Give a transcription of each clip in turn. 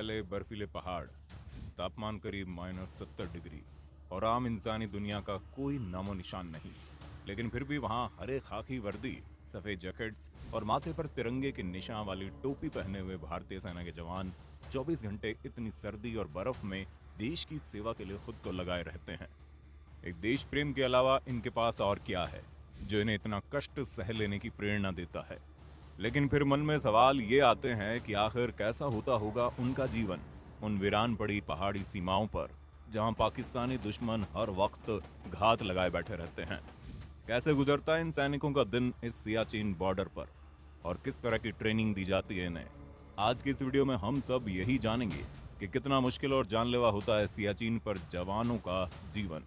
फैले बर्फीले पहाड़, तापमान करीब माइनस सत्तर डिग्री, और आम इंसानी दुनिया का कोई नामो निशान नहीं। लेकिन फिर भी वहाँ हरे खाकी वर्दी, सफ़ेद जैकेट्स और माथे पर तिरंगे के निशान वाली टोपी पहने हुए भारतीय सेना के जवान 24 घंटे इतनी सर्दी और बर्फ़ में देश की सेवा के लिए खुद को लगाए रहते हैं। एक देश प्रेम के अलावा इनके पास और क्या है, जो इन्हें इतना कष्ट सह लेने की प्रेरणा देता है? लेकिन फिर मन में सवाल ये आते हैं कि आखिर कैसा होता होगा उनका जीवन, उन वीरान पड़ी पहाड़ी सीमाओं पर, जहाँ पाकिस्तानी दुश्मन हर वक्त घात लगाए बैठे रहते हैं। कैसे गुजरता है इन सैनिकों का दिन इस सियाचिन बॉर्डर पर? और किस तरह की ट्रेनिंग दी जाती है इन्हें? आज की इस वीडियो में हम सब यही जानेंगे कि कितना मुश्किल और जानलेवा होता है सियाचिन पर जवानों का जीवन।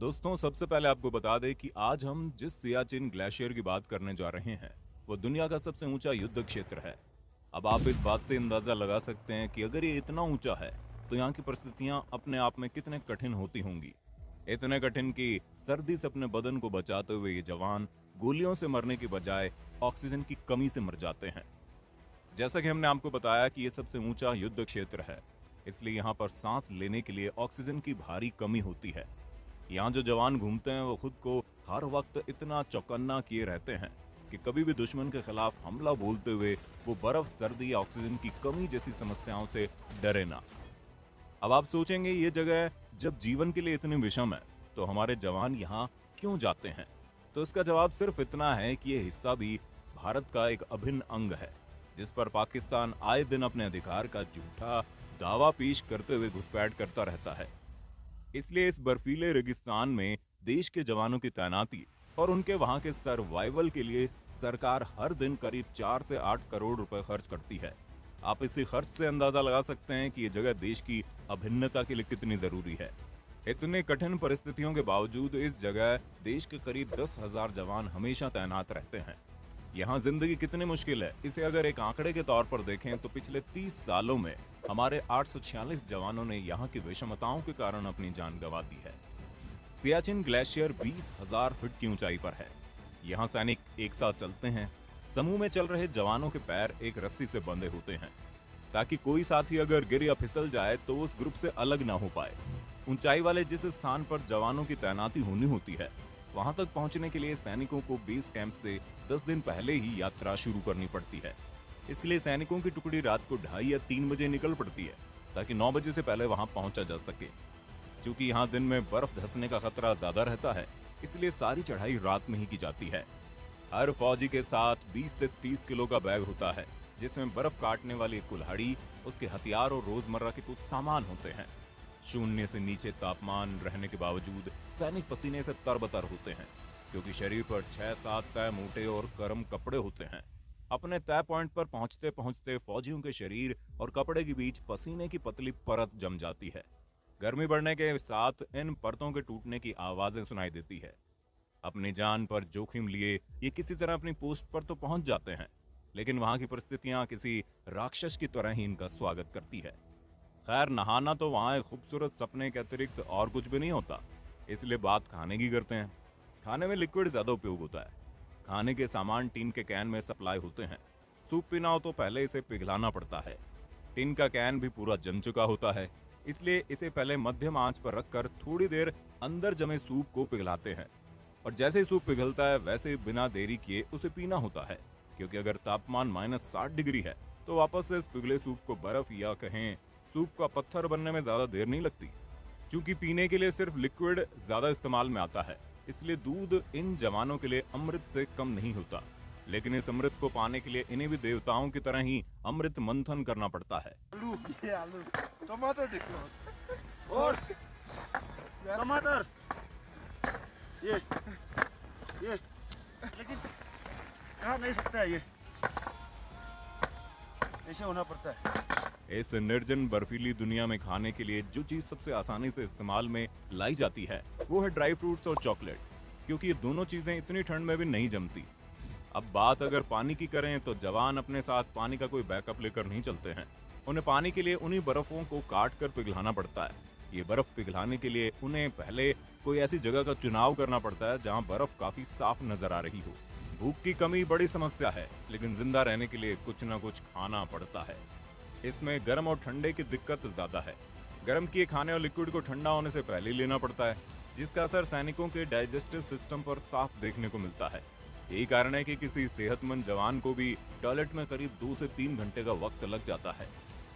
दोस्तों, सबसे पहले आपको बता दें कि आज हम जिस सियाचिन ग्लेशियर की बात करने जा रहे हैं, वो दुनिया का सबसे ऊँचा युद्ध क्षेत्र है। अब आप इस बात से अंदाज़ा लगा सकते हैं कि अगर ये इतना ऊँचा है तो यहाँ की परिस्थितियाँ अपने आप में कितने कठिन होती होंगी। इतने कठिन कि सर्दी से अपने बदन को बचाते हुए ये जवान गोलियों से मरने के बजाय ऑक्सीजन की कमी से मर जाते हैं। जैसा कि हमने आपको बताया कि ये सबसे ऊँचा युद्ध क्षेत्र है, इसलिए यहाँ पर सांस लेने के लिए ऑक्सीजन की भारी कमी होती है। यहाँ जो जवान घूमते हैं, वो खुद को हर वक्त इतना चौकन्ना किए रहते हैं कि कभी भी दुश्मन के खिलाफ हमला बोलते हुए वो बर्फ़, सर्दी या ऑक्सीजन की कमी जैसी समस्याओं से डरे ना। अब आप सोचेंगे, ये जगह जब जीवन के लिए इतनी विषम है तो हमारे जवान यहाँ क्यों जाते हैं? तो इसका जवाब सिर्फ़ इतना है कि ये हिस्सा भी भारत का एक अभिन्न अंग है, जिस पर पाकिस्तान आए दिन अपने अधिकार का झूठा दावा पेश करते हुए घुसपैठ करता रहता है। इसलिए इस बर्फीले रेगिस्तान में देश के जवानों की तैनाती और उनके वहाँ के सर्वाइवल के लिए सरकार हर दिन करीब चार से आठ करोड़ रुपए खर्च करती है। आप इसी खर्च से अंदाज़ा लगा सकते हैं कि ये जगह देश की अभिन्नता के लिए कितनी ज़रूरी है। इतने कठिन परिस्थितियों के बावजूद इस जगह देश के करीब दस हज़ार जवान हमेशा तैनात रहते हैं। यहाँ ज़िंदगी कितनी मुश्किल है? इसे अगर एक आंकड़े के तौर पर देखें तो पिछले 30 सालों में हमारे आठ सौ छियालीस जवानों ने यहाँ की विषमताओं के कारण अपनी जान गंवा दी है। सियाचिन ग्लेशियर बीस हज़ार फीट की ऊंचाई पर है। यहाँ सैनिक एक साथ चलते हैं। समूह में चल रहे जवानों के पैर एक रस्सी से बंधे होते हैं, ताकि कोई साथी अगर गिर या फिसल जाए तो उस ग्रुप से अलग ना हो पाए। ऊंचाई वाले जिस स्थान पर जवानों की तैनाती होनी होती है वहाँ तक पहुँचने के लिए सैनिकों को बेस कैंप से 10 दिन पहले ही यात्रा शुरू करनी पड़ती है। इसके लिए सैनिकों की टुकड़ी रात को ढाई या तीन बजे निकल पड़ती है, ताकि नौ बजे से पहले वहाँ पहुँचा जा सके। क्योंकि यहाँ दिन में बर्फ़ धसने का खतरा ज़्यादा रहता है, इसलिए सारी चढ़ाई रात में ही की जाती है। हर फौजी के साथ 20 से 30 किलो का बैग होता है, जिसमें बर्फ़ काटने वाली कुल्हाड़ी, उसके हथियार और रोज़मर्रा के कुछ सामान होते हैं। शून्य से नीचे तापमान रहने के बावजूद सैनिक पसीने से तरबतर होते हैं, क्योंकि शरीर पर छह सात तय मोटे और गर्म कपड़े होते हैं। अपने तय पॉइंट पर पहुँचते पहुँचते फौजियों के शरीर और कपड़े के बीच पसीने की पतली परत जम जाती है। गर्मी बढ़ने के साथ इन परतों के टूटने की आवाज़ें सुनाई देती है। अपनी जान पर जोखिम लिए ये किसी तरह अपनी पोस्ट पर तो पहुँच जाते हैं, लेकिन वहाँ की परिस्थितियाँ किसी राक्षस की तरह ही इनका स्वागत करती है। खैर, नहाना तो वहाँ एक खूबसूरत सपने के अतिरिक्त और कुछ भी नहीं होता। इसलिए बात खाने की करते हैं। खाने में लिक्विड ज़्यादा उपयोग होता है। खाने के सामान टीन के कैन में सप्लाई होते हैं। सूप पीना हो तो पहले इसे पिघलाना पड़ता है। टीन का कैन भी पूरा जम चुका होता है। इसलिए इसे पहले मध्यम आँच पर रखकर थोड़ी देर अंदर जमे सूप को पिघलाते हैं। और जैसे ही सूप पिघलता है, वैसे बिना देरी किए उसे पीना होता है। क्योंकि अगर तापमान माइनस साठ डिग्री है तो वापस से इस पिघले सूप को बर्फ़ या कहें सूप का पत्थर बनने में ज़्यादा देर नहीं लगती। क्योंकि पीने के लिए सिर्फ़ लिक्विड ज़्यादा इस्तेमाल में आता है, इसलिए दूध इन जवानों के लिए अमृत से कम नहीं होता। लेकिन इस अमृत को पाने के लिए इन्हें भी देवताओं की तरह ही अमृत मंथन करना पड़ता है। आलू आलू। टमाटर देखो और ये ये। लेकिन नहीं सकता है ये? ऐसे होना पड़ता है। इस निर्जन बर्फीली दुनिया में खाने के लिए जो चीज़ सबसे आसानी से इस्तेमाल में लाई जाती है, वो है ड्राई फ्रूट्स और चॉकलेट, क्योंकि ये दोनों चीज़ें इतनी ठंड में भी नहीं जमती। अब बात अगर पानी की करें तो जवान अपने साथ पानी का कोई बैकअप लेकर नहीं चलते हैं। उन्हें पानी के लिए उन्हीं बर्फों को काट कर पिघलाना पड़ता है। ये बर्फ़ पिघलाने के लिए उन्हें पहले कोई ऐसी जगह का चुनाव करना पड़ता है, जहाँ बर्फ़ काफ़ी साफ़ नज़र आ रही हो। भूख की कमी बड़ी समस्या है, लेकिन ज़िंदा रहने के लिए कुछ ना कुछ खाना पड़ता है। इसमें गर्म और ठंडे की दिक्कत ज़्यादा है। गर्म किए खाने और लिक्विड को ठंडा होने से पहले लेना पड़ता है, जिसका असर सैनिकों के डाइजेस्टिव सिस्टम पर साफ़ देखने को मिलता है। यही कारण है कि किसी सेहतमंद जवान को भी टॉयलेट में करीब दो से तीन घंटे का वक्त लग जाता है।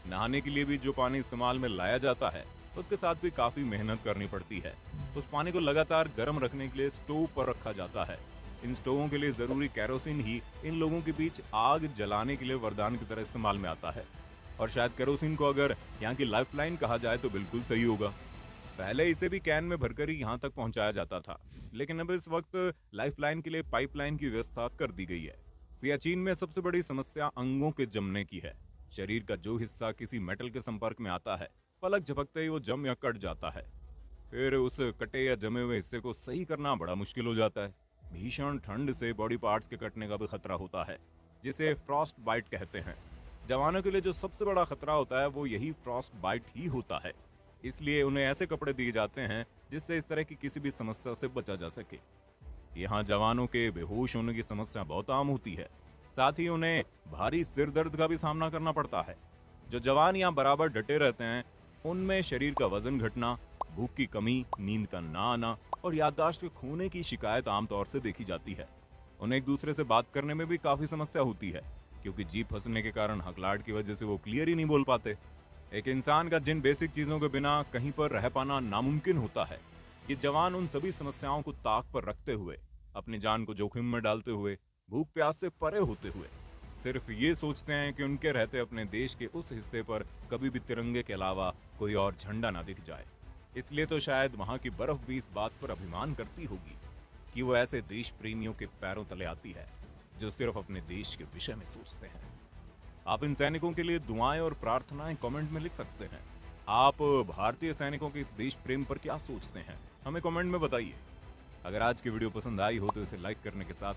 नहाने के लिए भी जो पानी इस्तेमाल में लाया जाता है, उसके साथ भी काफ़ी मेहनत करनी पड़ती है। उस पानी को लगातार गर्म रखने के लिए स्टोव पर रखा जाता है। इन स्टोवों के लिए ज़रूरी कैरोसिन ही इन लोगों के बीच आग जलाने के लिए वरदान की तरह इस्तेमाल में आता है। और शायद केरोसिन को अगर यहाँ की लाइफलाइन कहा जाए तो बिल्कुल सही होगा। पहले इसे भी कैन में भरकर ही यहाँ तक पहुँचाया जाता था, लेकिन अब इस वक्त लाइफलाइन के लिए पाइपलाइन की व्यवस्था कर दी गई है। सियाचिन में सबसे बड़ी समस्या अंगों के जमने की है। शरीर का जो हिस्सा किसी मेटल के संपर्क में आता है, पलक झपकते ही वो जम या कट जाता है। फिर उस कटे या जमे हुए हिस्से को सही करना बड़ा मुश्किल हो जाता है। भीषण ठंड से बॉडी पार्ट्स के कटने का भी खतरा होता है, जिसे फ्रॉस्ट बाइट कहते हैं। जवानों के लिए जो सबसे बड़ा खतरा होता है, वो यही फ्रॉस्ट बाइट ही होता है। इसलिए उन्हें ऐसे कपड़े दिए जाते हैं, जिससे इस तरह की किसी भी समस्या से बचा जा सके। यहाँ जवानों के बेहोश होने की समस्या बहुत आम होती है। साथ ही उन्हें भारी सिर दर्द का भी सामना करना पड़ता है। जो जवान यहाँ बराबर डटे रहते हैं, उनमें शरीर का वज़न घटना, भूख की कमी, नींद का ना आना और याददाश्त के खोने की शिकायत आमतौर से देखी जाती है। उन्हें एक दूसरे से बात करने में भी काफ़ी समस्या होती है। क्योंकि जीप फंसने के कारण हकलाट की वजह से वो क्लियर ही नहीं बोल पाते। एक इंसान का जिन बेसिक चीज़ों के बिना कहीं पर रह पाना नामुमकिन होता है, ये जवान उन सभी समस्याओं को ताक पर रखते हुए, अपनी जान को जोखिम में डालते हुए, भूख प्यास से परे होते हुए, सिर्फ़ ये सोचते हैं कि उनके रहते अपने देश के उस हिस्से पर कभी भी तिरंगे के अलावा कोई और झंडा ना दिख जाए। इसलिए तो शायद वहाँ की बर्फ़ भी इस बात पर अभिमान करती होगी कि वो ऐसे देश प्रेमियों के पैरों तले आती है। जो सिर्फ़ अपने देश के विषय में सोचते हैं। आप इन सैनिकों के लिए दुआएँ और प्रार्थनाएँ कमेंट में लिख सकते हैं। आप भारतीय सैनिकों के इस देश प्रेम पर क्या सोचते हैं? हमें कमेंट में बताइए। अगर आज की वीडियो पसंद आई हो तो इसे लाइक करने के साथ